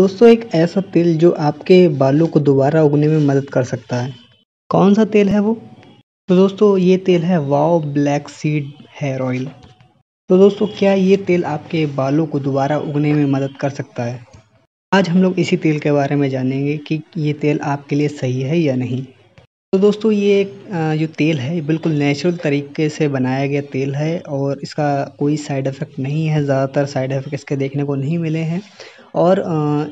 दोस्तों, एक ऐसा तेल जो आपके बालों को दोबारा उगने में मदद कर सकता है। कौन सा तेल है वो? तो दोस्तों, ये तेल है wow black seed hair oil. तो दोस्तों, क्या ये तेल आपके बालों को दोबारा उगने में मदद कर सकता है? आज हम लोग इसी तेल के बारे में जानेंगे कि ये तेल आपके लिए सही है या नहीं। तो दोस्तों, ये जो तेल है बिल्कुल नेचुरल तरीके से बनाया गया तेल है और इसका कोई साइड इफ़ेक्ट नहीं है। ज़्यादातर साइड इफ़ेक्ट इसके देखने को नहीं मिले हैं। और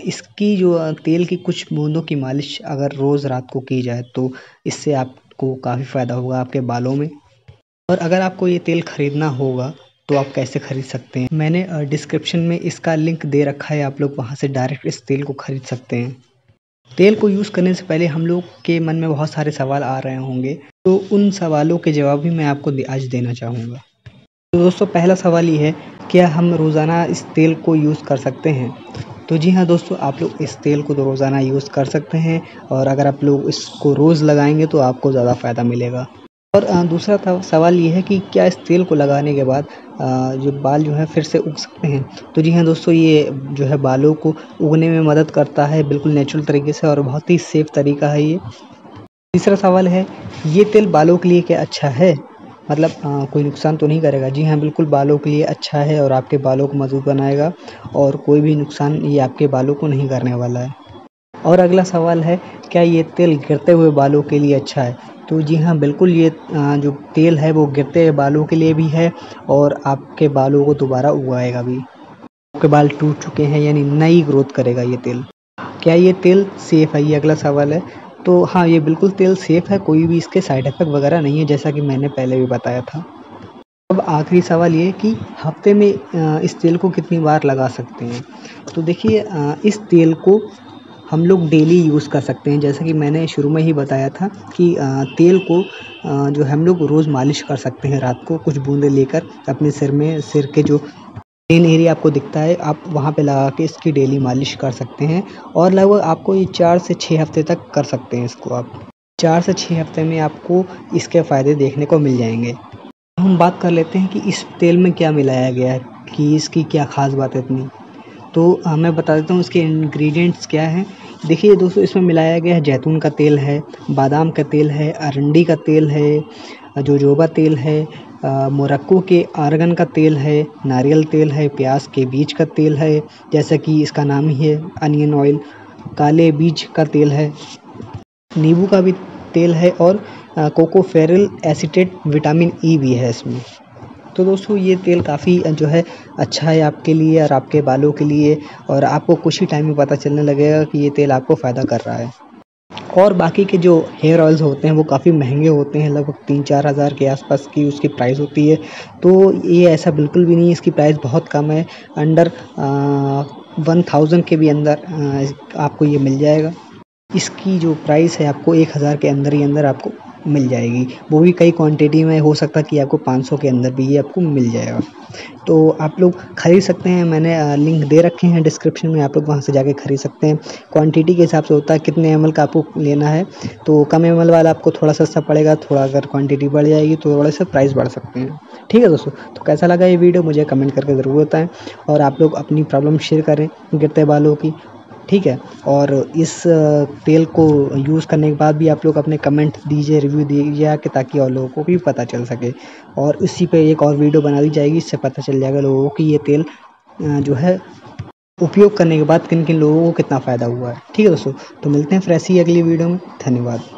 इसकी जो तेल की कुछ बूंदों की मालिश अगर रोज़ रात को की जाए तो इससे आपको काफ़ी फ़ायदा होगा आपके बालों में। और अगर आपको ये तेल ख़रीदना होगा तो आप कैसे ख़रीद सकते हैं? मैंने डिस्क्रिप्शन में इसका लिंक दे रखा है, आप लोग वहाँ से डायरेक्ट इस तेल को ख़रीद सकते हैं। तेल को यूज़ करने से पहले हम लोग के मन में बहुत सारे सवाल आ रहे होंगे तो उन सवालों के जवाब भी मैं आपको आज देना चाहूँगा। तो दोस्तों, पहला सवाल ये है क्या हम रोज़ाना इस तेल को यूज़ कर सकते हैं? तो जी हाँ दोस्तों, आप लोग इस तेल को तो रोज़ाना यूज़ कर सकते हैं और अगर आप लोग इसको रोज़ लगाएँगे तो आपको ज़्यादा फ़ायदा मिलेगा। और दूसरा सवाल ये है कि क्या इस तेल को लगाने के बाद जो बाल जो है फिर से उग सकते हैं? तो जी हाँ दोस्तों, ये जो है बालों को उगने में मदद करता है बिल्कुल नेचुरल तरीके से और बहुत ही सेफ़ तरीका है ये। तीसरा सवाल है, ये तेल बालों के लिए क्या अच्छा है? मतलब कोई नुकसान तो नहीं करेगा। जी हाँ बिल्कुल बालों के लिए अच्छा है और आपके बालों को मज़बूत बनाएगा और कोई भी नुकसान ये आपके बालों को नहीं करने वाला है। और अगला सवाल है, क्या ये तेल गिरते हुए बालों के लिए अच्छा है? तो जी हाँ बिल्कुल ये जो तेल है वो गिरते हुए बालों के लिए भी है और आपके बालों को दोबारा उगाएगा भी। आपके बाल टूट चुके हैं यानी नई ग्रोथ करेगा ये तेल। क्या ये तेल सेफ़ है? ये अगला सवाल है तो हाँ ये बिल्कुल तेल सेफ़ है, कोई भी इसके साइड इफ़ेक्ट वगैरह नहीं है, जैसा कि मैंने पहले भी बताया था। अब आखिरी सवाल ये कि हफ़्ते में इस तेल को कितनी बार लगा सकते हैं? तो देखिए इस तेल को हम लोग डेली यूज़ कर सकते हैं। जैसा कि मैंने शुरू में ही बताया था कि तेल को जो हम लोग रोज़ मालिश कर सकते हैं रात को, कुछ बूंदे लेकर अपने सिर में, सिर के जो मेन एरिया आपको दिखता है, आप वहाँ पे लगा के इसकी डेली मालिश कर सकते हैं और लगभग आपको ये चार से छः हफ़्ते तक कर सकते हैं इसको आप। चार से छः हफ़्ते में आपको इसके फ़ायदे देखने को मिल जाएँगे। हम बात कर लेते हैं कि इस तेल में क्या मिलाया गया है, कि इसकी क्या ख़ास बात है इतनी। तो मैं बता देता हूँ इसके इंग्रेडिएंट्स क्या हैं। देखिए दोस्तों, इसमें मिलाया गया है जैतून का तेल है, बादाम का तेल है, अरंडी का तेल है जोजोबा तेल है मोरक्को के आर्गन का तेल है, नारियल तेल है, प्याज के बीज का तेल है, जैसा कि इसका नाम ही है अनियन ऑयल, काले बीज का तेल है। नींबू का भी तेल है और कोकोफेरल एसिटेट विटामिन ई भी है इसमें। तो दोस्तों, ये तेल काफ़ी जो है अच्छा है आपके लिए और आपके बालों के लिए और आपको कुछ ही टाइम में पता चलने लगेगा कि ये तेल आपको फ़ायदा कर रहा है। और बाकी के जो हेयर ऑयल्स होते हैं वो काफ़ी महँगे होते हैं लगभग तीन चार हज़ार के आसपास की उसकी प्राइस होती है। तो ये ऐसा बिल्कुल भी नहीं है इसकी प्राइस बहुत कम है। अंडर वन थाउज़ेंड के भी अंदर आ, आपको ये मिल जाएगा। इसकी जो प्राइस है आपको एक हज़ार के अंदर ही अंदर आपको मिल जाएगी। वो भी कई क्वांटिटी में हो सकता है कि आपको 500 के अंदर भी ये आपको मिल जाएगा। तो आप लोग ख़रीद सकते हैं, मैंने लिंक दे रखे हैं डिस्क्रिप्शन में, आप लोग वहाँ से जाके ख़रीद सकते हैं। क्वांटिटी के हिसाब से होता है कितने एम का आपको लेना है। तो कम एम वाला आपको थोड़ा सस्ता पड़ेगा, थोड़ा अगर क्वान्टिटी बढ़ जाएगी तो थोड़ा सा प्राइस बढ़ सकते हैं। ठीक है दोस्तों तो कैसा लगा ये वीडियो मुझे कमेंट करके ज़रूर बताएँ और आप लोग अपनी प्रॉब्लम शेयर करें गिरते बालों की। ठीक है? और इस तेल को यूज़ करने के बाद भी आप लोग अपने कमेंट दीजिए, रिव्यू दीजिए ताकि और लोगों को भी पता चल सके। और इसी पे एक और वीडियो बना दी जाएगी इससे पता चल जाएगा लोगों को कि ये तेल जो है, उपयोग करने के बाद किन किन लोगों को कितना फ़ायदा हुआ है। ठीक है दोस्तों? तो मिलते हैं फिर ऐसी अगली वीडियो में। धन्यवाद।